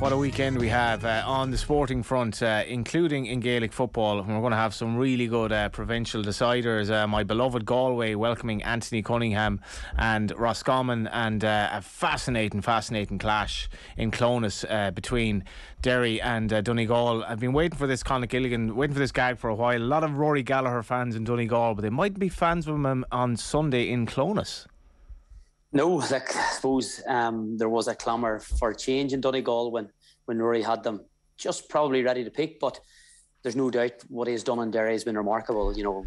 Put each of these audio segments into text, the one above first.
What a weekend we have uh, on the sporting front, uh, including in Gaelic football. We're going to have some really good uh, provincial deciders. Uh, my beloved Galway welcoming Anthony Cunningham and Roscommon, and uh, a fascinating, fascinating clash in Clones uh, between Derry and Donegal. I've been waiting for this Conleith Gilligan, waiting for this gag for a while. A lot of Rory Gallagher fans in Donegal, but they might be fans of him on Sunday in Clones. No, like I suppose um, there was a clamour for change in Donegal when when Rory had them just probably ready to pick. But there's no doubt what he's done in Derry has been remarkable. You know,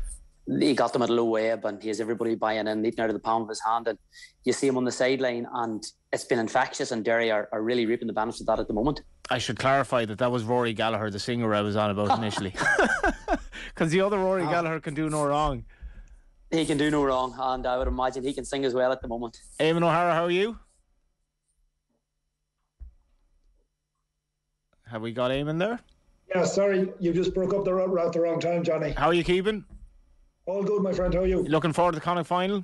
he got them at a low ebb and he has everybody buying in, eating out of the palm of his hand. And you see him on the sideline and it's been infectious and Derry are, are really reaping the benefits of that at the moment. I should clarify that that was Rory Gallagher, the singer I was on about initially. Because the other Rory oh. Gallagher can do no wrong. He can do no wrong, and I would imagine he can sing as well at the moment. Eamonn O'Hara, how are you? Have we got Eamonn there? Yeah, sorry, you just broke up the route at the wrong time, Johnny. How are you keeping? All good, my friend. How are you? Looking forward to the Connacht final?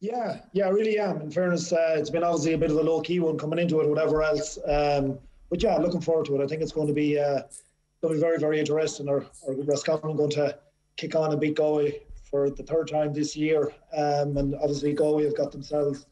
Yeah, yeah, I really am. In fairness, uh, it's been obviously a bit of a low key one coming into it, whatever else. Um, but yeah, looking forward to it. I think it's going to be uh, going to be very, very interesting. Or, or Roscommon going to kick on and beat Galway for the third time this year. Um, and obviously, Galway have got themselves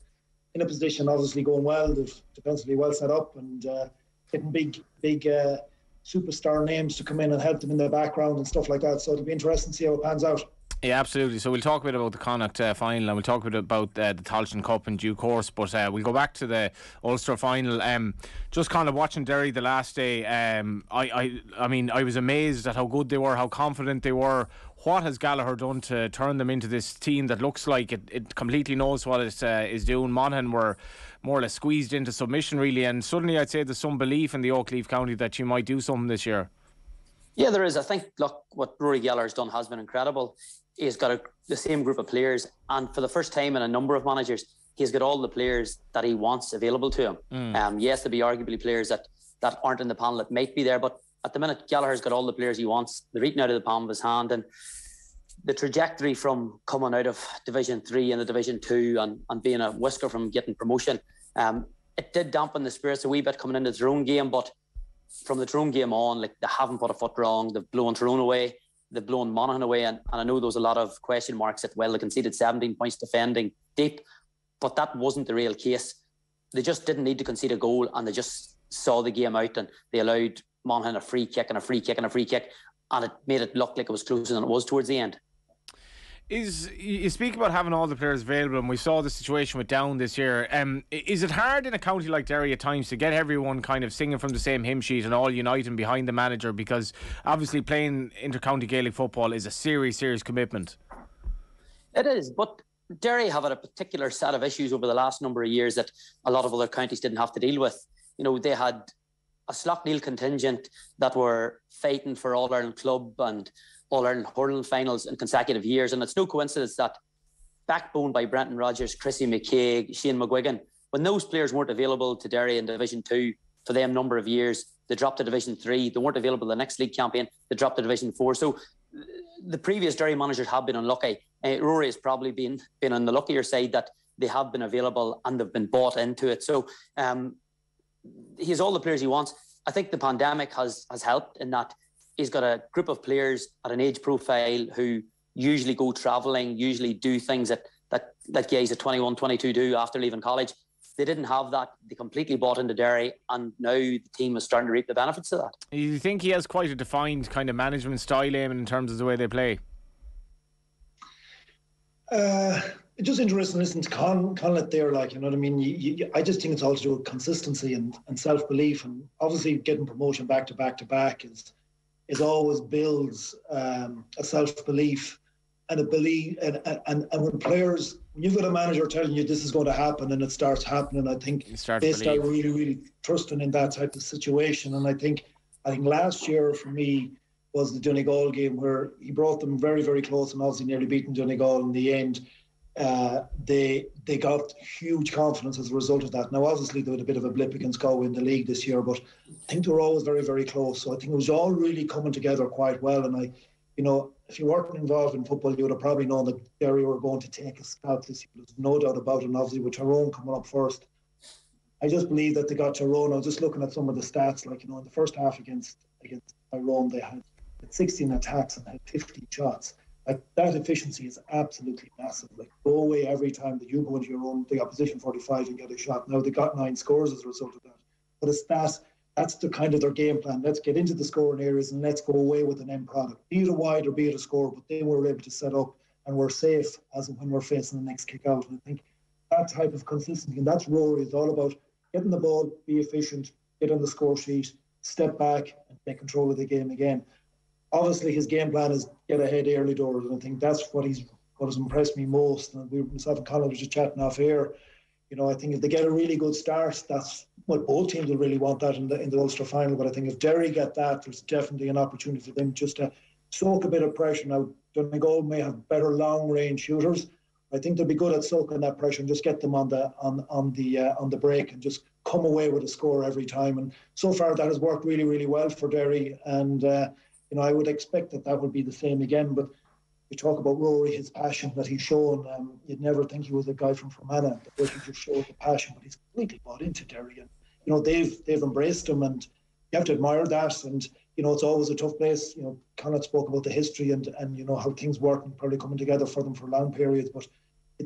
in a position, obviously going well. They've defensively well set up and uh, getting big, big uh, superstar names to come in and help them in the background and stuff like that. So it'll be interesting to see how it pans out. Yeah, absolutely. So we'll talk a bit about the Connacht uh, final and we'll talk a bit about uh, the Tailteann Cup in due course. But uh, we'll go back to the Ulster final. Um, just kind of watching Derry the last day. Um, I, I, I mean, I was amazed at how good they were, how confident they were, what has Gallagher done to turn them into this team that looks like it, it completely knows what it uh, is doing? Monaghan were more or less squeezed into submission, really, and suddenly I'd say there's some belief in the Oakleaf County that you might do something this year. Yeah, there is. I think, look, what Rory Gallagher's done has been incredible. He's got a, the same group of players, and for the first time in a number of managers, he's got all the players that he wants available to him. Mm. Um, yes, there'll be arguably players that, that aren't in the panel that might be there, but at the minute, Gallagher's got all the players he wants. They're eating out of the palm of his hand. And the trajectory from coming out of Division Three into Division Two and, and being a whisker from getting promotion, um, it did dampen the spirits a wee bit coming into the Tyrone game. But from the Tyrone game on, like they haven't put a foot wrong. They've blown Tyrone away. They've blown Monaghan away. And, and I know there was a lot of question marks that, well, they conceded 17 points defending deep. But that wasn't the real case. They just didn't need to concede a goal and they just saw the game out and they allowed Monaghan a free kick and a free kick and a free kick, and it made it look like it was closer than it was towards the end. Is you speak about having all the players available, and we saw the situation with Down this year. Um, is it hard in a county like Derry at times to get everyone kind of singing from the same hymn sheet and all uniting behind the manager? Because obviously playing inter-county Gaelic football is a serious, serious commitment. It is, but Derry have had a particular set of issues over the last number of years that a lot of other counties didn't have to deal with. You know, they had a Slaughtneil contingent that were fighting for All Ireland club and All Ireland hurling finals in consecutive years. And it's no coincidence that, backbone by Brendan Rogers, Chrissy McKaigue, Shane McGuigan, when those players weren't available to Derry in Division Two for them number of years, they dropped to Division Three. They weren't available the next league campaign. They dropped to Division Four. So the previous Derry managers have been unlucky. Uh, Rory has probably been been on the luckier side that they have been available and they've been bought into it. So um, he has all the players he wants. I think the pandemic has has helped in that he's got a group of players at an age profile who usually go travelling, usually do things that that that guys at 21, 22 do after leaving college. They didn't have that. They completely bought into Derry, and now the team is starting to reap the benefits of that. You think he has quite a defined kind of management style, in terms of the way they play? Uh, it's just interesting listening to Con, Conleith there, like, you know what I mean? You, you, I just think it's all to do with consistency and, and self belief. And obviously, getting promotion back to back to back is is always builds um, a self belief and a belief. And, and, and when players, when you've got a manager telling you this is going to happen and it starts happening, I think start they start really, really trusting in that type of situation. And I think, I think last year for me, was the Donegal game where he brought them very, very close and obviously nearly beaten Donegal in the end uh, they they got huge confidence as a result of that. Now, obviously, they had a bit of a blip against Galway in the league this year, but I think they were always very, very close. So I think it was all really coming together quite well. And I, you know, if you weren't involved in football, you would have probably known that Derry were going to take a scalp this year. There's no doubt about it. And obviously, with Tyrone coming up first, I just believe that they got Tyrone. I was just looking at some of the stats, like you know, in the first half against against Tyrone, they had 16 attacks and had 15 shots. That efficiency is absolutely massive. Like go away every time that you go into your own the opposition 45 and get a shot. Now they got nine scores as a result of that. But it's that that's the kind of their game plan. Let's get into the scoring areas and let's go away with an end product. Be it a wide or be it a score, but they were able to set up and we're safe as when we're facing the next kick out. And I think that type of consistency, and that's Rory is all about getting the ball, be efficient, get on the score sheet, step back and take control of the game again obviously his game plan is get ahead early doors, and I think that's what he's what has impressed me most. And we myself and Colin were just chatting off here. You know, I think if they get a really good start, that's what both teams will really want that in the in the Ulster final. But I think if Derry get that, there's definitely an opportunity for them just to soak a bit of pressure. Now, Donegal may have better long range shooters. I think they'll be good at soaking that pressure and just get them on the on on the uh, on the break and just come away with a score every time. And so far, that has worked really really well for Derry. And uh, you know, I would expect that that would be the same again. But you talk about Rory, his passion that he's shown. Um, you'd never think he was a guy from Fermanagh, but he just showed the passion. But he's completely bought into Derry, and you know they've they've embraced him, and you have to admire that. And you know, it's always a tough place. You know, Connacht spoke about the history and and you know how things work and probably coming together for them for long periods, but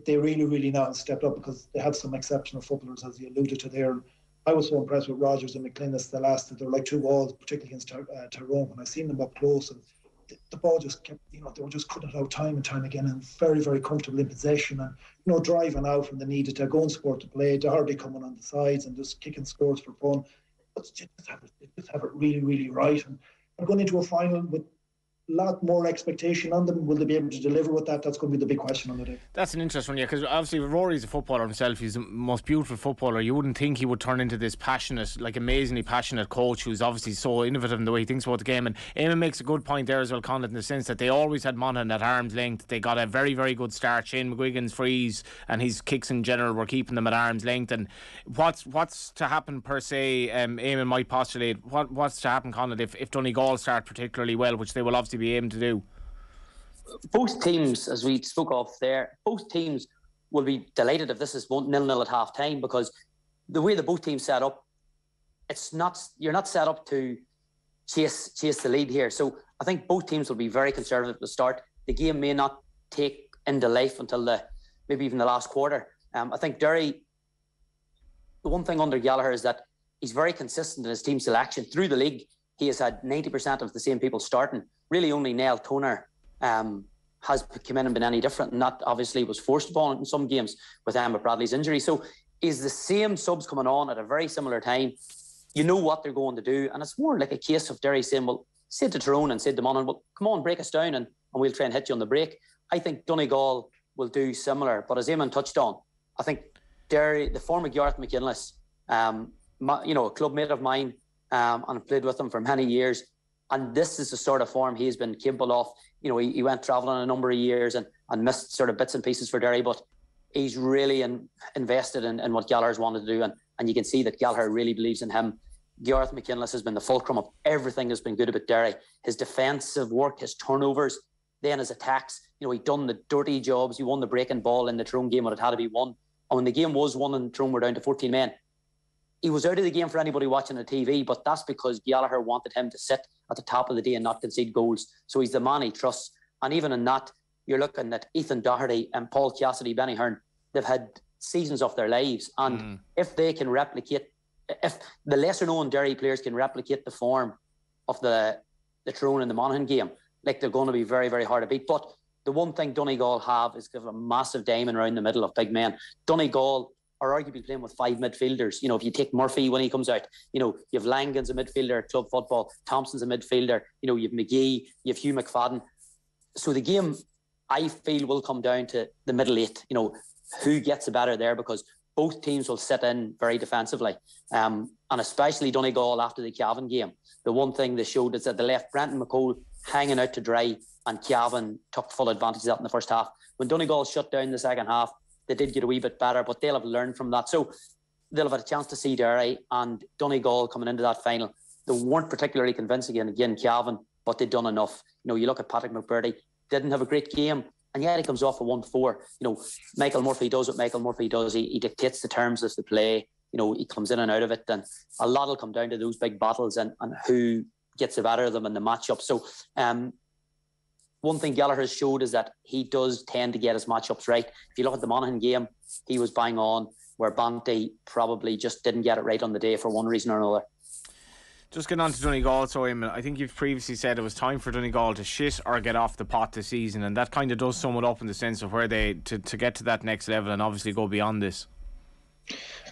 they really, really now stepped up because they have some exceptional footballers, as you alluded to there. I was so impressed with Rogers and McKinless the last that they were like two walls, particularly against uh, Tyrone. I seen them up close and the, the, ball just kept, you know, they were just cutting it out time and time again and very, very comfortable in possession and, you know, driving out when they needed to go and support the play, to hardly coming on the sides and just kicking scores for fun. But just have it, just have it really, really right. And I'm going into a final with lot more expectation on them. Will they be able to deliver with that? That's going to be the big question on the day. That's an interesting one, yeah, because obviously Rory's a footballer himself. He's the most beautiful footballer. You wouldn't think he would turn into this passionate, like amazingly passionate coach who's obviously so innovative in the way he thinks about the game. And Eamonn makes a good point there as well, Conleith, in the sense that they always had Monaghan at arm's length. They got a very, very good start. Shane McGuigan's frees and his kicks in general were keeping them at arm's length. And what's what's to happen per se? Um, Eamonn might postulate what what's to happen, Conleith, if if Donegal start particularly well, which they will obviously be aiming to do both teams, as we spoke of there, both teams will be delighted if this is nil nil at half time because the way the both teams set up, it's not you're not set up to chase chase the lead here. So I think both teams will be very conservative at the start. The game may not take into life until the maybe even the last quarter. Um, I think Derry. The one thing under Gallagher is that he's very consistent in his team selection through the league. He has had ninety percent of the same people starting. Really, only Niall Toner um, has come in and been any different. And that obviously was forced upon in some games with Emmett Bradley's injury. So is the same subs coming on at a very similar time. You know what they're going to do. And it's more like a case of Derry saying, well, say to Tyrone and say to Monaghan, well, come on, break us down and, and we'll try and hit you on the break. I think Donegal will do similar. But as Eamonn touched on, I think Derry, the former Gareth McKinless, um, my, you know, a club mate of mine, um, and I've played with him for many years. And this is the sort of form he's been capable of you know, he, he went travelling a number of years and, and missed sort of bits and pieces for Derry, but he's really in, invested in, in what Gallagher's wanted to do. And, and you can see that Gallagher really believes in him. Gareth McKinless has been the fulcrum of everything that's been good about Derry. His defensive work, his turnovers, then his attacks. You know, he done the dirty jobs. He won the breaking ball in the Tyrone game when it had to be won. And when the game was won and Tyrone were down to 14 men, he was out of the game for anybody watching the TV, but that's because Gallagher wanted him to sit at the top of the day and not concede goals. So he's the man he trusts. And even in that, you're looking at Ethan Doherty and Paul Cassidy, Benny Heron. They've had seasons of their lives. And mm. if they can replicate, if the lesser known Derry players can replicate the form of the, the Tyrone and the Monaghan game, like they're going to be very, very hard to beat. But the one thing Donegal have is give a massive diamond around the middle of big men. Donegal are arguably playing with five midfielders. You know, if you take Murphy when he comes out, you know, you have Langan's a midfielder, club football, Thompson's a midfielder, you know, you have McGee, you have Hugh McFadden. So the game, I feel, will come down to the middle eight, you know, who gets the better there because both teams will sit in very defensively. Um, and especially Donegal after the Cavan game. The one thing they showed is that they left Brendan McCole hanging out to dry and Cavan took full advantage of that in the first half. When Donegal shut down the second half, they did get a wee bit better, but they'll have learned from that. So they'll have had a chance to see Derry and Donegal coming into that final. They weren't particularly convincing again, again Cavan, but they'd done enough. You know, you look at Patrick McBrearty, didn't have a great game, and yet he comes off a 1 4. You know, Michael Murphy does what Michael Murphy does. He, he dictates the terms of the play. You you know, he comes in and out of it. And a lot will come down to those big battles and, and who gets the better of them in the matchup. So, um, one thing Gallagher has showed is that he does tend to get his matchups right. If you look at the Monaghan game, he was bang on, where Banty probably just didn't get it right on the day for one reason or another. Just getting on to Donegal, so Eamonn, I think you've previously said it was time for Donegal to shit or get off the pot this season, and that kind of does sum it up in the sense of where they to, to get to that next level and obviously go beyond this.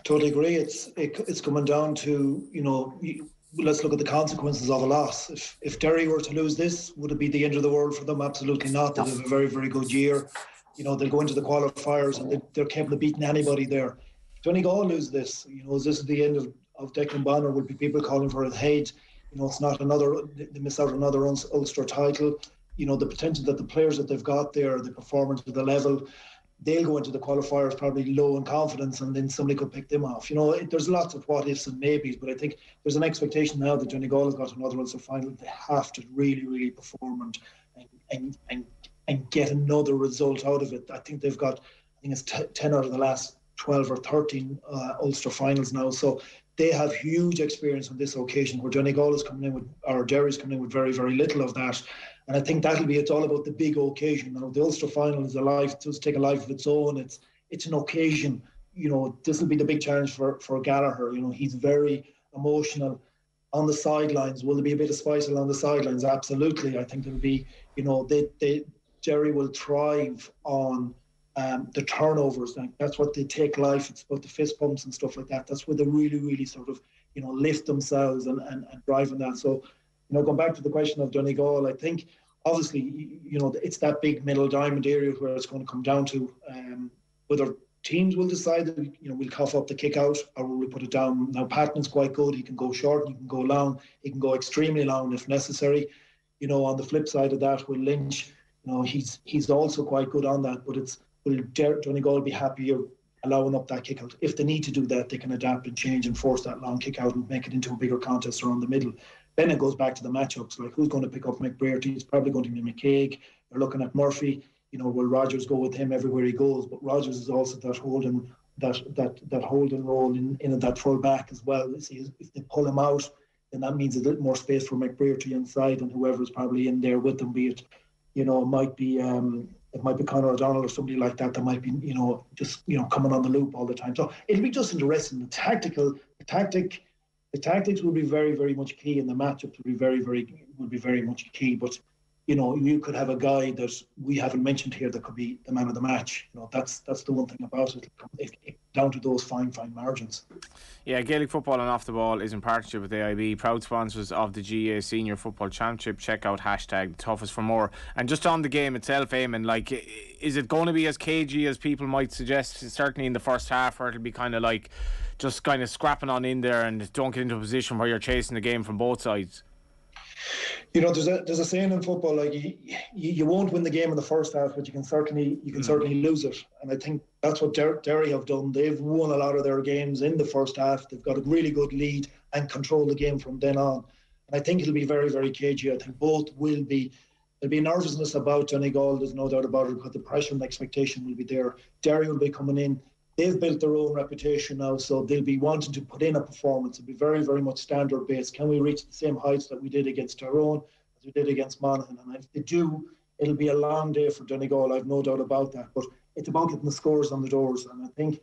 Totally agree. It's it, it's coming down to you know let's look at the consequences of a loss. If if Derry were to lose this, would it be the end of the world for them? Absolutely not. They have a very very good year. You know they'll go into the qualifiers and they, are capable of beating anybody there. Donegal lose this, you know, is this the end of, of Declan Bonner? Would be people calling for his head? You know, it's not another. They miss out another Ulster title. You know, the potential that the players that they've got there, the performance the level they'll go into the qualifiers probably low in confidence and then somebody could pick them off. You know, it, there's lots of what ifs and maybes, but I think there's an expectation now that Donegal has got another Ulster final. They have to really, really perform and, and, and, and get another result out of it. I think they've got, I think it's t- 10 out of the last 12 or 13 uh, Ulster finals now. So they have huge experience on this occasion where Donegal is coming in with, or Derry's coming in with very, very little of that. And I think that'll be it's all about the big occasion. Now the Ulster final is a life does take a life of its own. It's it's an occasion. You know, this will be the big challenge for for Gallagher. You know, he's very emotional on the sidelines. Will there be a bit of spice along the sidelines? Absolutely. I think there'll be, you know, they they Derry will thrive on um, the turnovers. Like that's what they take life. It's about the fist bumps and stuff like that. That's where they really, really sort of, you know, lift themselves and, and, and drive on that. So you know, going back to the question of Donegal, I think obviously, you know, it's that big middle diamond area where it's going to come down to um, whether teams will decide that, you know, we'll cough up the kick out or we put it down. Now, Patton's quite good. He can go short, he can go long, he can go extremely long if necessary. You know, on the flip side of that, with Lynch, you know, he's he's also quite good on that. But it's will Donegal be happier allowing up that kick out? If they need to do that, they can adapt and change and force that long kick out and make it into a bigger contest around the middle. Then it goes back to the matchups, like who's going to pick up McBrearty? It's probably going to be McKaigue. You're looking at Murphy. You know, will Rogers go with him everywhere he goes? But Rogers is also that holding that that that holding role in, in that full back as well. See, if they pull him out, then that means a little more space for McBrearty inside and whoever's probably in there with them, be it, you know, it might be um, it might be Conor O'Donnell or somebody like that that might be, you know, just you know coming on the loop all the time. So it'll be just interesting. The tactical, the tactic the tactics will be very, very much key, and the matchups will be very, very will be very much key. But you know, you could have a guy that we haven't mentioned here that could be the man of the match. You know, that's that's the one thing about it. down to those fine, fine margins. Yeah, Gaelic football and off the ball is in partnership with the AIB, proud sponsors of the GAA Senior Football Championship. Check out hashtag toughest for more. And just on the game itself, Eamonn, like, is it going to be as cagey as people might suggest? Certainly in the first half, or it'll be kind of like just kind of scrapping on in there and don't get into a position where you're chasing the game from both sides? You know, there's a there's a saying in football like you, you, you won't win the game in the first half, but you can certainly you can mm. certainly lose it. And I think that's what Der- Derry have done. They've won a lot of their games in the first half. They've got a really good lead and control the game from then on. And I think it'll be very very cagey. I think both will be. There'll be nervousness about Donegal. There's no doubt about it. But the pressure and the expectation will be there. Derry will be coming in they've built their own reputation now, so they'll be wanting to put in a performance. It'll be very, very much standard based. Can we reach the same heights that we did against Tyrone as we did against Monaghan? And if they do, it'll be a long day for Donegal. I've no doubt about that. But it's about getting the scores on the doors, and I think.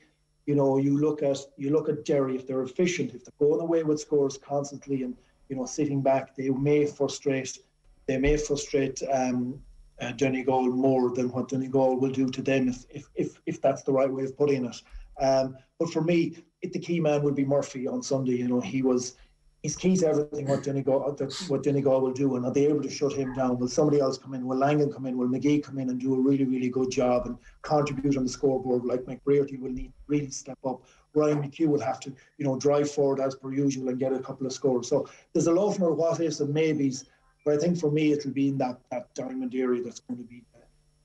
You know, you look at you look at Derry. If they're efficient, if they're going away with scores constantly, and you know sitting back, they may frustrate. They may frustrate um, uh, Donegal more than what Donegal will do to them if, if, if, that's the right way of putting it. Um, but for me, it, the key man would be Murphy on Sunday. You know, he was he's key to everything what Donegal what Donegal will do, and are they able to shut him down? Will somebody else come in? Will Langan come in? Will McGee come in and do a really really good job and contribute on the scoreboard? Like McBrearty will need really step up. Ryan McHugh will have to you know drive forward as per usual and get a couple of scores. So there's a lot more what ifs and maybes but I think for me, it'll be in that, that diamond area that's going to be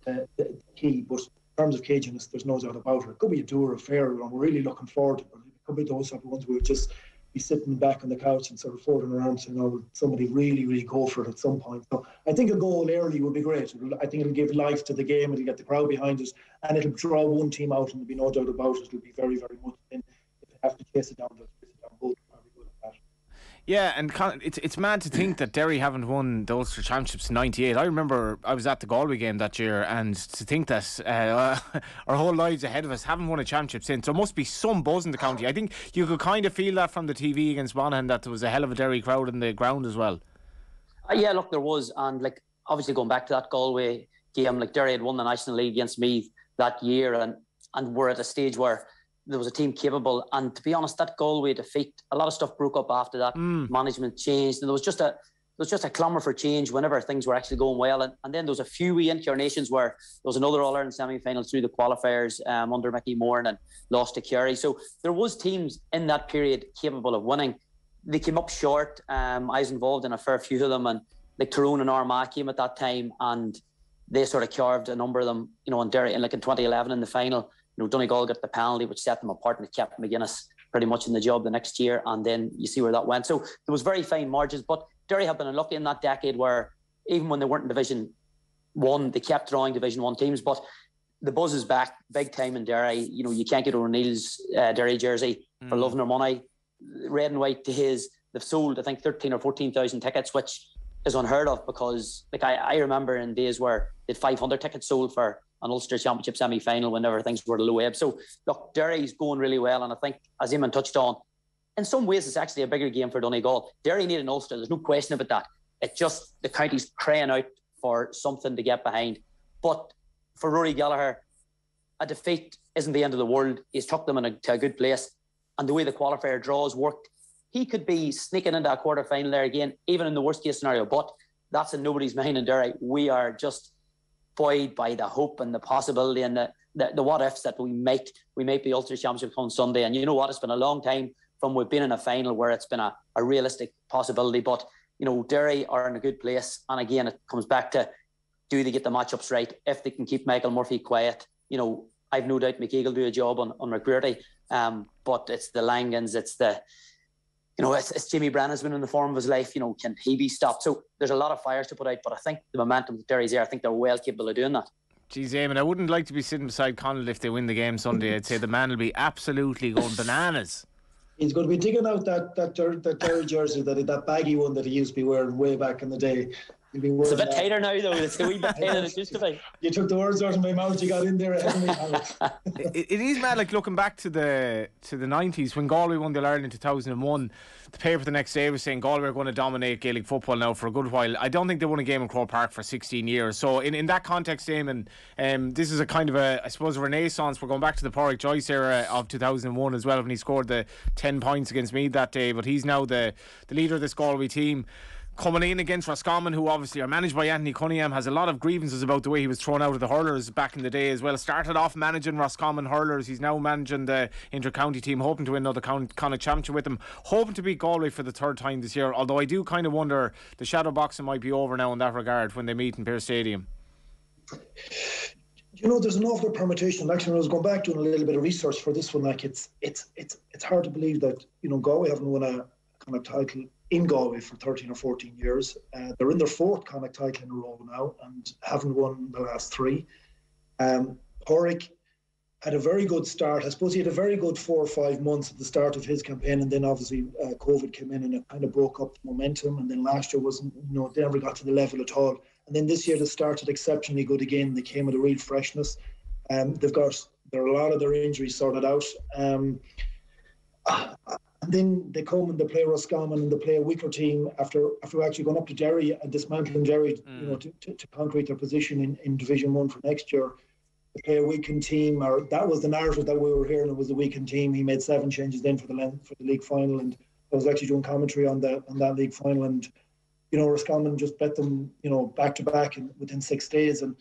the, the, the key. But terms of caginess, there's no doubt about it. It could be a tour affair, and we're really looking forward to it. It could be those type of ones where just be sitting back on the couch and sort of folding around, you know, somebody really, really go for it at some point. So I think a goal early would be great. I think it'll give life to the game. It'll get the crowd behind us, and it'll draw one team out, and there'll be no doubt about it. It'll be very, very much in have to chase it down. Both yeah, and it's it's mad to think that Derry haven't won the Ulster Championships in '98. I remember I was at the Galway game that year, and to think that uh, our whole lives ahead of us haven't won a championship since. There must be some buzz in the county. I think you could kind of feel that from the TV against Monaghan that there was a hell of a Derry crowd in the ground as well. Uh, yeah, look, there was, and like obviously going back to that Galway game, like Derry had won the National League against me that year, and and we're at a stage where there was a team capable. And to be honest, that Galway defeat, a lot of stuff broke up after that. Mm. Management changed, and there was just a there was just a clamour for change whenever things were actually going well. And, and then there was a few wee incarnations where there was another All Ireland semi final through the qualifiers um, under Mickey Moran and lost to Kerry. So there was teams in that period capable of winning. They came up short. Um, I was involved in a fair few of them, and like Tyrone and Armagh came at that time, and they sort of carved a number of them, you know, in Derry, and like in 2011 in the final you know, Donegal got the penalty, which set them apart, and it kept McGuinness pretty much in the job the next year. And then you see where that went. So there was very fine margins. But Derry have been unlucky in that decade where even when they weren't in Division One, they kept drawing Division One teams. But the buzz is back big time in Derry. You know, you can't get O'Neill's uh, Derry jersey mm. for love nor money. Red and white to his, they've sold I think thirteen or fourteen thousand tickets, which is unheard of because like I, I remember in days where they had five hundred tickets sold for an Ulster Championship semi final whenever things were low ebb. So look, Derry's going really well, and I think as Eamonn touched on, in some ways it's actually a bigger game for Donegal. Derry need an Ulster. There's no question about that. It's just the county's crying out for something to get behind. But for Rory Gallagher, a defeat isn't the end of the world. He's took them in a, to a good place, and the way the qualifier draws worked, he could be sneaking into a quarter final there again, even in the worst case scenario. But that's in nobody's mind in Derry. We are just buoyed by the hope and the possibility and the, the, the what ifs that we make we make the Ulster Championship on Sunday. And you know what? It's been a long time from we've been in a final where it's been a, a realistic possibility. But you know, Derry are in a good place. And again, it comes back to do they get the matchups right? If they can keep Michael Murphy quiet, you know, I've no doubt McKaigue will do a job on, on McBrearty. Um, but it's the Langans, it's the you know, it's, it's Jamie Brennan's been in the form of his life. You know, can he be stopped? So there's a lot of fires to put out, but I think the momentum that Derry's there, I think they're well capable of doing that. Geez, Eamonn, I wouldn't like to be sitting beside Connell if they win the game Sunday. I'd say the man will be absolutely going bananas. He's going to be digging out that that that Derry jersey, that that baggy one that he used to be wearing way back in the day. It's a bit tighter now, though. It's a wee bit tighter than it used to be. You took the words out of my mouth. You got in there ahead of me. it, it is mad, like looking back to the to the nineties when Galway won the Ireland in two thousand and one. The paper the next day was saying Galway are going to dominate Gaelic football now for a good while. I don't think they won a game in Croke Park for 16 years. So in, in that context, Eamonn, um, this is a kind of a, I suppose, a renaissance. We're going back to the Pádraig Joyce era of 2001 as well when he scored the 10 points against me that day. But he's now the, the leader of this Galway team coming in against Roscommon, who obviously are managed by Anthony Cunningham, has a lot of grievances about the way he was thrown out of the hurlers back in the day as well. Started off managing Roscommon hurlers, he's now managing the inter-county team, hoping to win another county championship with them, hoping to beat Galway for the third time this year. Although I do kind of wonder the shadow boxing might be over now in that regard when they meet in Pearse Stadium. You know, there's an awful permutation. Actually, I was going back doing a little bit of research for this one, like it's it's it's it's hard to believe that you know Galway haven't won a Connacht title in Galway for 13 or 14 years. Uh, they're in their fourth Connacht title in a row now and haven't won the last three. Um, had a very good start. I suppose he had a very good four or five months at the start of his campaign, and then obviously uh, COVID came in and it kind of broke up the momentum. And then last year wasn't, you know, they never got to the level at all. And then this year they started exceptionally good again. They came with a real freshness. Um, they've got there are a lot of their injuries sorted out. Um, and then they come and they play Roscommon and they play a weaker team after after actually going up to Derry and dismantling Derry, mm. you know, to, to, to, concrete their position in, in Division One for next year. They play a weakened team, or that was the narrative that we were hearing. It was a weakened team. He made seven changes then for the for the league final, and I was actually doing commentary on that on that league final, and you know, Roscommon just bet them, you know, back to back and within six days, and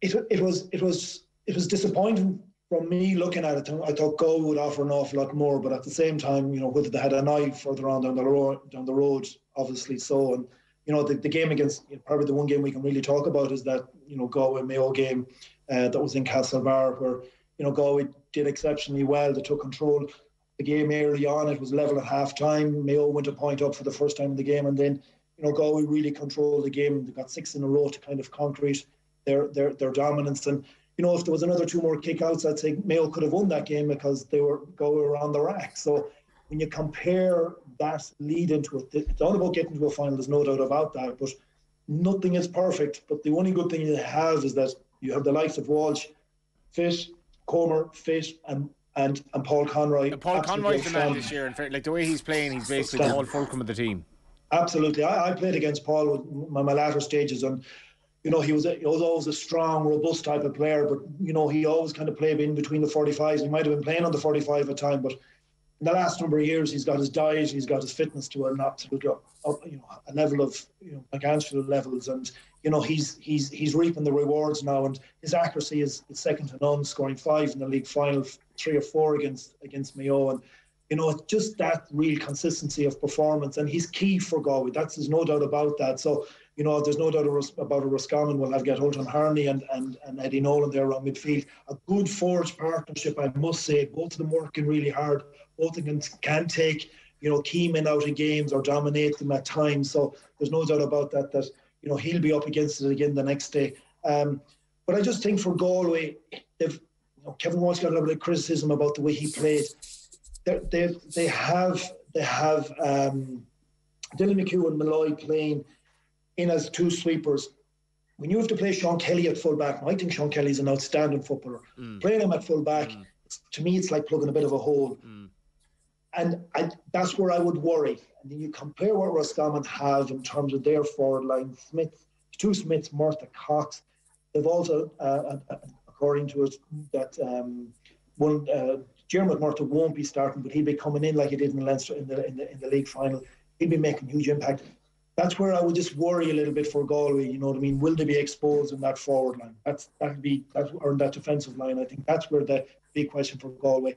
it it was it was it was disappointing from me looking at it, I thought Go would offer an awful lot more, but at the same time, you know, whether they had an eye further on down the road, down the road, obviously so. And you know, the, the game against you know, probably the one game we can really talk about is that you know Galway Mayo game uh, that was in Castlebar, where you know Galway did exceptionally well. They took control the game early on. It was level at half time. Mayo went a point up for the first time in the game, and then you know Galway really controlled the game. They got six in a row to kind of concrete their their their dominance and you know, if there was another two more kickouts, I'd say Mayo could have won that game because they were going around the rack. So when you compare that lead into it, it's all about getting to a final. There's no doubt about that. But nothing is perfect. But the only good thing you have is that you have the likes of Walsh, Fish, Comer, Fish, and and and Paul Conroy. And Paul Conroy's the man this year. In fact, like the way he's playing, he's basically the whole fulcrum of the team. Absolutely, I, I played against Paul with my, my latter stages, and you know, he was a, he was always a strong, robust type of player, but you know, he always kind of played in between the 45s. He might have been playing on the 45 at time, but in the last number of years, he's got his diet, he's got his fitness to an absolute, uh, you know, a level of you know gargantuan levels, and you know, he's he's he's reaping the rewards now, and his accuracy is, is second to none, scoring five in the league final, three or four against against Mayo, and you know, just that real consistency of performance, and he's key for Galway. That's there's no doubt about that. So you know, there's no doubt about a Roscommon will have get Ultan Harney and, and, and Eddie Nolan there around midfield. A good forged partnership, I must say. Both of them working really hard. Both of them can take, you know, key men out of games or dominate them at times. So there's no doubt about that, that, you know, he'll be up against it again the next day. Um, but I just think for Galway, they've, you know, Kevin Walsh got a little bit of criticism about the way he played. They, they, they have, they have um, Dylan McHugh and Molloy playing – in as two sweepers. When you have to play Sean Kelly at fullback, I think Sean Kelly's an outstanding footballer. Mm. Playing him at fullback, mm. to me, it's like plugging a bit of a hole. Mm. And I, that's where I would worry. And then you compare what Roscommon have in terms of their forward line, Smith, two Smiths, Martha Cox. They've also, uh, uh, uh according to us, that um, one uh, Murtagh won't be starting, but he'll be coming in like he did in Leinster in the in the, in the league final. He'll be making huge impact that's where I would just worry a little bit for Galway. You know what I mean? Will they be exposed in that forward line? That's that'd be that or in that defensive line. I think that's where the big question for Galway.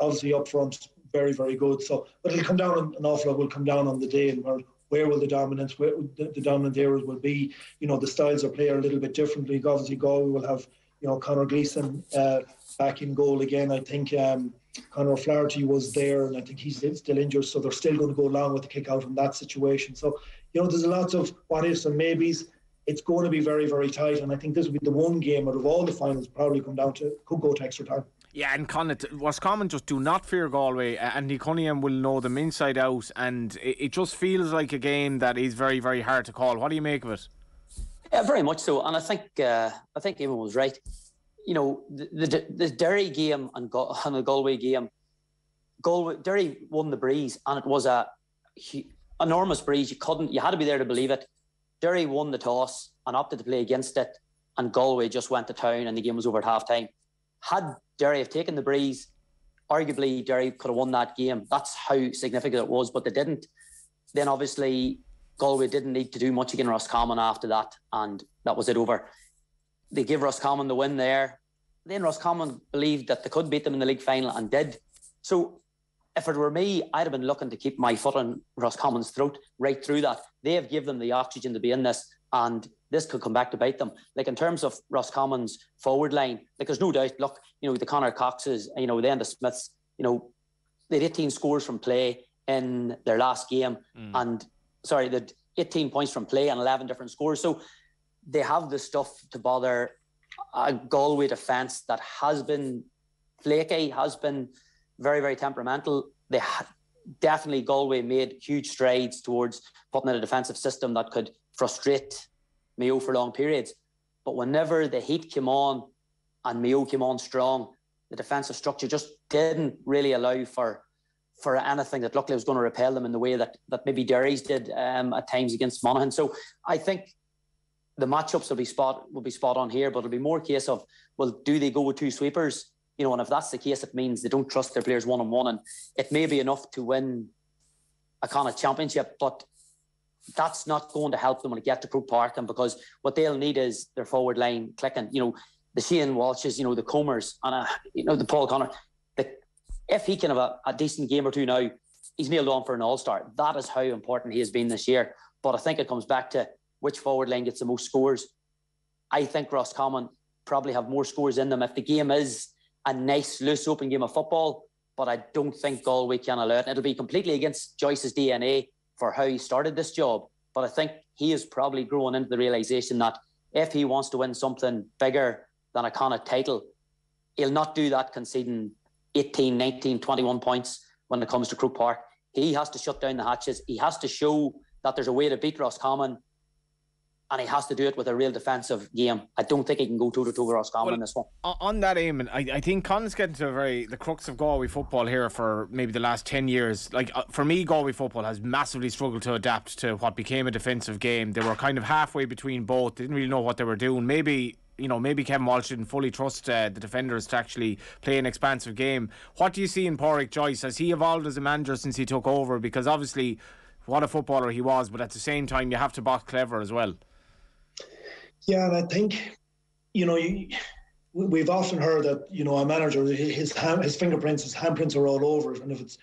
Obviously up front, very very good. So, but it'll come down on, an awful lot. Will come down on the day and where where will the dominance, where the, the dominant areas will be. You know, the styles of play are a little bit differently. Obviously, Galway will have you know Conor Gleeson uh, back in goal again. I think. Um, Conor Flaherty was there, and I think he's still injured, so they're still going to go along with the kick out from that situation. So you know, there's a lots of what ifs and maybes. It's going to be very, very tight, and I think this will be the one game out of all the finals probably come down to could go to extra time. Yeah, and Connacht, what's common, just do not fear Galway. Uh, Andy Cunningham will know them inside out, and it, it, just feels like a game that is very, very hard to call. What do you make of it? Yeah, very much so. And I think uh, I think Eamonn was right. You know, the the, the Derry game and, and the Galway game, Galway Derry won the breeze, and it was a enormous breeze. You couldn't, you had to be there to believe it. Derry won the toss and opted to play against it, and Galway just went to town, and the game was over at half time. Had Derry have taken the breeze, arguably Derry could have won that game. That's how significant it was, but they didn't. Then obviously Galway didn't need to do much against Roscommon after that, and that was it over. They gave Roscommon the win there. Then Roscommon believed that they could beat them in the league final and did. So if it were me, I'd have been looking to keep my foot on Roscommon's throat right through that. They have given them the oxygen to be in this, and this could come back to bite them. Like in terms of Roscommon's forward line, like there's no doubt. Look, you know the Conor Coxes, you know, then the Smiths, you know, they had 18 scores from play in their last game, mm. and sorry, the 18 points from play and 11 different scores. So they have the stuff to bother a Galway defence that has been flaky, has been very, very temperamental. They definitely Galway made huge strides towards putting in a defensive system that could frustrate Mayo for long periods. But whenever the heat came on and Mayo came on strong, the defensive structure just didn't really allow for for anything that like was going to repel them in the way that that maybe Derry's did um, at times against Monaghan. So I think the matchups will be spot will be spot on here, but it'll be more a case of well, do they go with two sweepers you know, and if that's the case, it means they don't trust their players one on one, and it may be enough to win a Connacht championship, but that's not going to help them when it gets to Croke Park, and because what they'll need is their forward line clicking. You know, the Shane Walshes, you know, the Comers, and uh, you know the Paul Conroy. The, if he can have a, a decent game or two now, he's nailed on for an All Star. That is how important he has been this year. But I think it comes back to which forward line gets the most scores. I think Roscommon probably have more scores in them if the game is a nice, loose, open game of football. But I don't think Galway can allow it. It'll be completely against Joyce's DNA for how he started this job. But I think he is probably growing into the realization that if he wants to win something bigger than a Connacht title. He'll not do that conceding 18, 19, 21 points when it comes to Croke Park. He has to shut down the hatches. He has to show that there's a way to beat Roscommon and he has to do it with a real defensive game. I don't think he can go toe to toe with Roscommon well, in this one. On that aim, I, I think Connacht's getting to a very the crux of Galway football here for maybe the last ten years. Like uh, for me, Galway football has massively struggled to adapt to what became a defensive game. They were kind of halfway between both. They didn't really know what they were doing. Maybe you know, maybe Kevin Walsh didn't fully trust uh, the defenders to actually play an expansive game. What do you see in Pádraig Joyce? Has he evolved as a manager since he took over? Because obviously, what a footballer he was, but at the same time, you have to box clever as well. Yeah, and I think, you know, you, we've often heard that you know a manager his hand, his fingerprints, his handprints are all over it, and if it's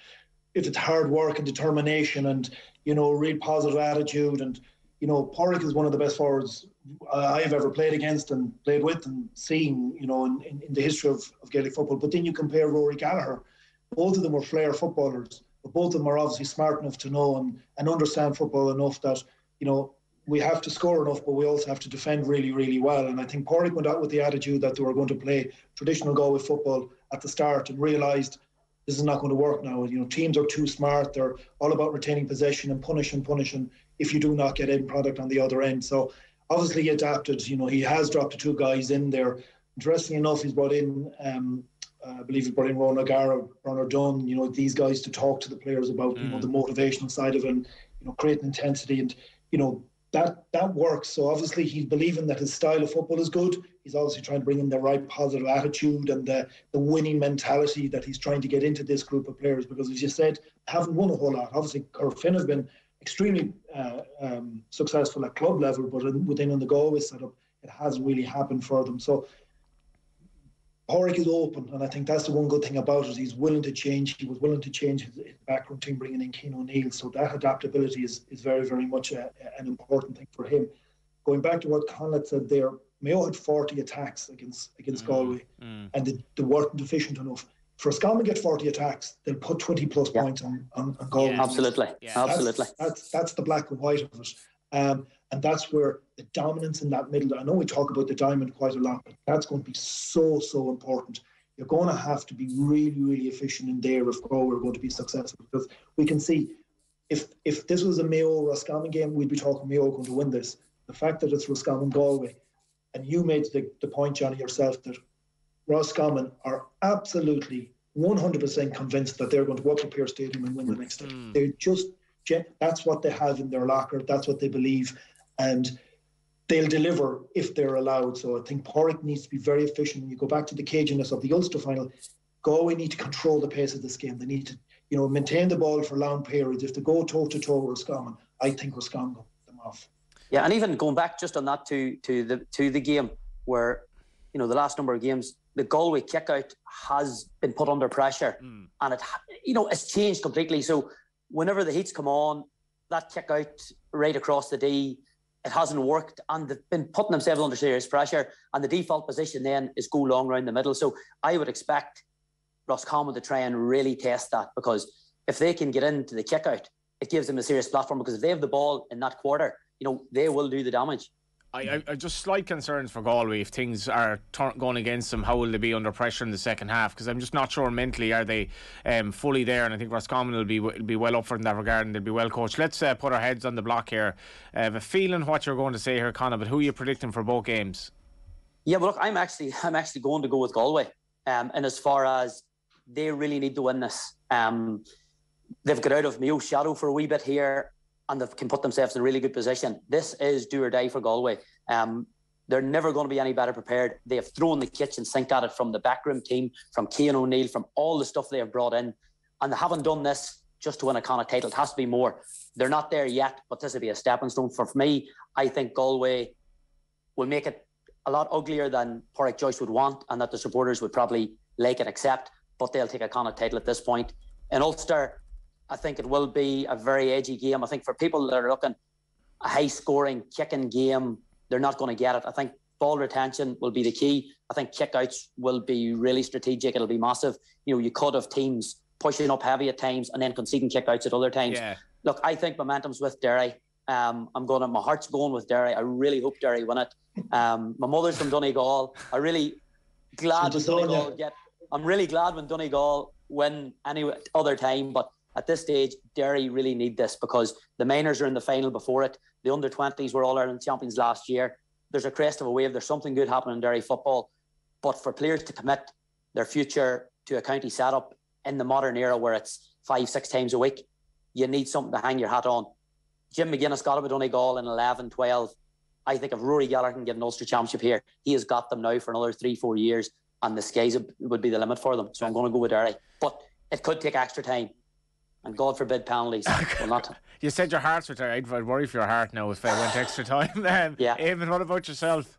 if it's hard work and determination and you know real positive attitude and you know Pádraig is one of the best forwards uh, I've ever played against and played with and seen you know in, in, in the history of, of Gaelic football. But then you compare Rory Gallagher, both of them were flair footballers, but both of them are obviously smart enough to know and, and understand football enough that you know we have to score enough, but we also have to defend really, really well. And I think Pádraig went out with the attitude that they were going to play traditional Galway football at the start and realised this is not going to work now. You know, teams are too smart. They're all about retaining possession and punishing, punishing if you do not get in product on the other end. So obviously he adapted. You know, he has dropped the two guys in there. Interestingly enough, he's brought in, um, I believe he brought in Ron O'Gara, Ron Dunn, you know, these guys to talk to the players about, mm. you know, mm. the motivational side of it and, you know, creating intensity. And, you know, that that works. So obviously he's believing that his style of football is good. He's obviously trying to bring in the right positive attitude and the, the winning mentality that he's trying to get into this group of players. Because as you said, haven't won a whole lot. Obviously, Corofin has been extremely uh, um, successful at club level, but in, within in the Galway setup, it hasn't really happened for them. So Pádraig is open, and I think that's the one good thing about it. He's willing to change. He was willing to change his, his background team, bringing in Cian O'Neill. So that adaptability is, is very, very much a, an important thing for him. Going back to what Conleith said there, Mayo had 40 attacks against against mm, Galway, mm. and they, they weren't efficient enough. For Scotland to get 40 attacks, they'll put 20 plus yeah. points on, on, on Galway. Yeah, absolutely. Yeah. That's, absolutely. That's, that's the black and white of it. Um, and that's where the dominance in that middle, I know we talk about the diamond quite a lot, but that's going to be so, so important. You're going to have to be really, really efficient in there if are going to be successful because we can see if if this was a Mayo Roscommon game, we'd be talking Mayo going to win this. The fact that it's Roscommon Galway, and you made the, the point, Johnny, yourself, that Roscommon are absolutely 100% convinced that they're going to walk to Pearse Stadium and win the next day. Mm. They're just, that's what they have in their locker. That's what they believe and they'll deliver if they're allowed. So I think Pádraig needs to be very efficient. When you go back to the caginess of the Ulster final, Galway need to control the pace of this game. They need to, you know, maintain the ball for long periods. If they go toe to toe with Roscommon, I think Roscommon will them off. Yeah, and even going back just on that to to the to the game where, you know, the last number of games, the Galway kick out has been put under pressure, mm. and it, you know, it's changed completely. So whenever the heats come on, that kick out right across the D it hasn't worked and they've been putting themselves under serious pressure. And the default position then is go long around the middle. So I would expect Roscommon to try and really test that because if they can get into the kick out, it gives them a serious platform because if they have the ball in that quarter, you know, they will do the damage. I, I, just slight concerns for Galway if things are going against them. How will they be under pressure in the second half? Because I'm just not sure mentally are they um, fully there. And I think Roscommon will be will be well up for in that regard, and they'll be well coached. Let's uh, put our heads on the block here. I have a feeling what you're going to say here, Conleith. But who are you predicting for both games? Yeah, well, look, I'm actually I'm actually going to go with Galway. Um, and as far as they really need to win this, um, they've got out of Mayo's shadow for a wee bit here and they can put themselves in a really good position. This is do or die for Galway. Um, they're never going to be any better prepared. They have thrown the kitchen sink at it from the backroom team, from Cian O'Neill, from all the stuff they have brought in. And they haven't done this just to win a Connacht title. It has to be more. They're not there yet, but this will be a stepping stone. For, me, I think Galway will make it a lot uglier than Pádraig Joyce would want and that the supporters would probably like and accept, but they'll take a Connacht title at this point. In Ulster, I think it will be a very edgy game. I think for people that are looking a high scoring kicking game, they're not going to get it. I think ball retention will be the key. I think kickouts will be really strategic. It'll be massive. You know, you could have teams pushing up heavy at times and then conceding kickouts at other times. Yeah. Look, I think momentum's with Derry. Um, I'm going. To, my heart's going with Derry. I really hope Derry win it. Um, my mother's from Donegal. I really glad when Donegal get. I'm really glad when Donegal win any other time, but at this stage, Derry really need this because the minors are in the final before it. The under 20s were All Ireland champions last year. There's a crest of a wave. There's something good happening in Derry football. But for players to commit their future to a county setup in the modern era where it's five, six times a week, you need something to hang your hat on. Jim McGuinness got it with Donegal in 11, 12. I think if Rory Gallagher can get an Ulster Championship here, he has got them now for another three, four years, and the skies would be the limit for them. So I'm going to go with Derry. But it could take extra time and God forbid penalties. Oh, well, not. you said your heart's with I'd, I'd worry for your heart now if it went extra time. Then, yeah. Eamonn, what about yourself?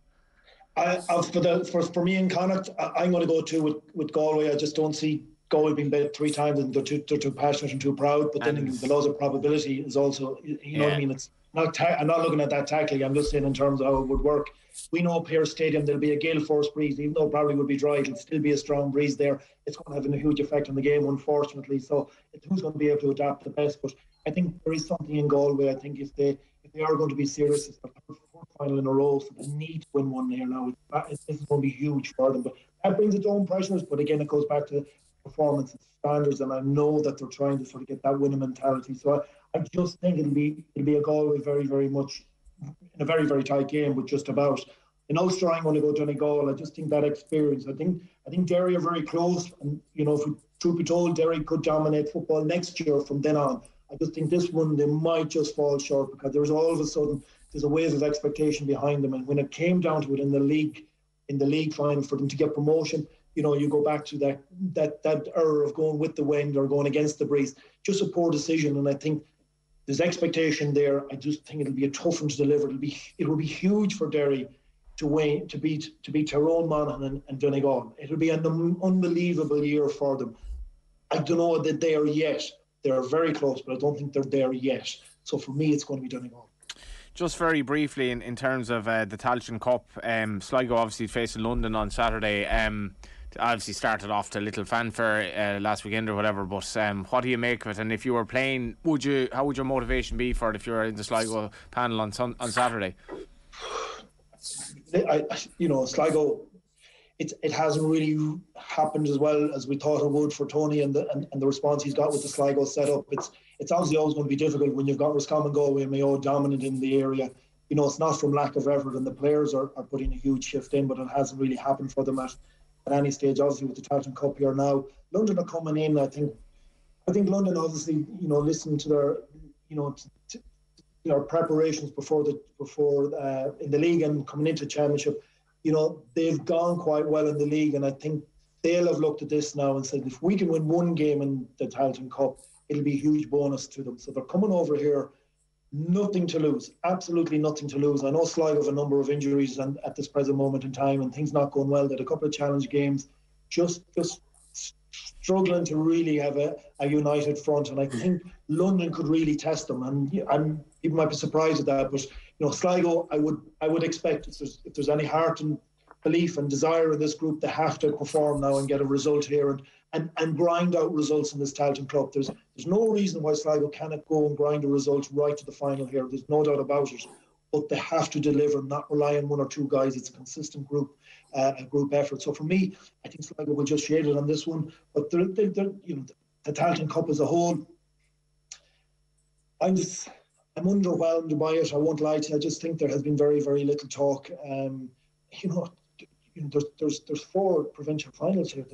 I, I, for the for, for me in Connacht, I, am going to go too with, with Galway. I just don't see Galway being beat three times, and they're too, they're too passionate and too proud. But then the laws of probability is also, you know yeah. what I mean. It's not. Ta- I'm not looking at that tactically. I'm just saying in terms of how it would work. We know Pearse Stadium there'll be a gale force breeze, even though probably will be dry. It'll still be a strong breeze there. It's going to have a huge effect on the game, unfortunately. So who's going to be able to adapt the best? But I think there is something in Galway. I think if they if they are going to be serious, it's the fourth final in a row, so they need to win one there now. This is going to be huge for them. But that brings its own pressures. But again, it goes back to performance standards, and I know that they're trying to sort of get that winning mentality. So I, just think it'll be it'll be a Galway very very much in a very, very tight game with just about. In Ulster, I'm going to go Donegal. I just think that experience. I think I think Derry are very close, and you know, if we, truth be told, Derry could dominate football next year from then on. I just think this one they might just fall short because there's all of a sudden there's a wave of expectation behind them, and when it came down to it in the league, in the league final for them to get promotion, you know, you go back to that that that error of going with the wind or going against the breeze. Just a poor decision, and I think there's expectation there. I just think it'll be a tough one to deliver. It'll be it will be huge for Derry to win to beat to beat Tyrone Monaghan and, and Donegal. It'll be an unbelievable year for them. I don't know that they are yet. They're very close, but I don't think they're there yet. So for me, it's going to be Donegal. Just very briefly, in, in terms of uh, the Tailteann Cup, um, Sligo obviously facing London on Saturday. Um, obviously started off to little fanfare uh, last weekend or whatever. But um, what do you make of it? And if you were playing, would you? How would your motivation be for it if you were in the Sligo panel on sun, on Saturday? I, you know, Sligo, it it hasn't really happened as well as we thought it would for Tony and the and, and the response he's got with the Sligo setup. It's it's obviously always going to be difficult when you've got Roscommon Galway and Mayo dominant in the area. You know, it's not from lack of effort, and the players are, are putting a huge shift in, but it hasn't really happened for them at at any stage. Obviously, with the Tailteann Cup here now, London are coming in. I think, I think London obviously, you know, listen to their, you know, to, preparations before the before uh, in the league and coming into championship. You know, they've gone quite well in the league, and I think they'll have looked at this now and said, if we can win one game in the Tailteann Cup, it'll be a huge bonus to them. So they're coming over here nothing to lose, absolutely nothing to lose. I know Sligo have a number of injuries and at this present moment in time, and things not going well. They had a couple of challenge games, just just struggling to really have a, a united front. And I hmm. think London could really test them. And and people might be surprised at that, but you know, Sligo, I would I would expect if there's if there's any heart and belief and desire in this group, they have to perform now and get a result here. And and, and grind out results in this Tailteann Cup. There's there's no reason why Sligo cannot go and grind the results right to the final here. There's no doubt about it. But they have to deliver, not rely on one or two guys. It's a consistent group, uh, a group effort. So for me, I think Sligo will just shade it on this one. But they're, they're, they're, you know, the Tailteann Cup as a whole, I'm just I'm underwhelmed by it. I won't lie to you. I just think there has been very, very little talk. Um, you know, you know, there's there's there's four provincial finals here.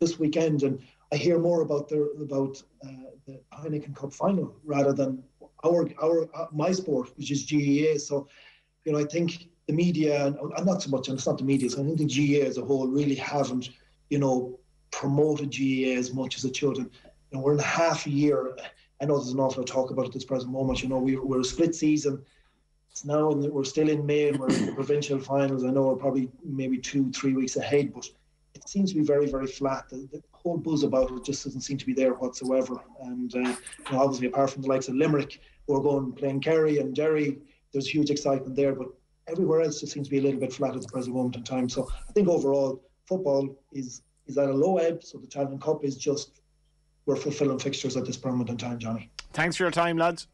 This weekend, and I hear more about the about uh, the Heineken Cup final rather than our our uh, my sport, which is GAA. So, you know, I think the media and, and not so much, and it's not the media. So I think the GAA as a whole really haven't, you know, promoted GAA as much as it should. And you know, we're in half a year. I know there's an awful lot of talk about it at this present moment. You know, we, we're a split season. Now and we're still in May and we're in the provincial finals. I know we're probably maybe two, three weeks ahead, but it seems to be very, very flat. The, the, whole buzz about it just doesn't seem to be there whatsoever. And uh, you know, obviously, apart from the likes of Limerick, who are going playing Kerry and Derry, there's huge excitement there. But everywhere else just seems to be a little bit flat at the present moment in time. So I think overall, football is is at a low ebb. So the Tailteann Cup is just we're fulfilling fixtures at this moment in time, Johnny. Thanks for your time, lads.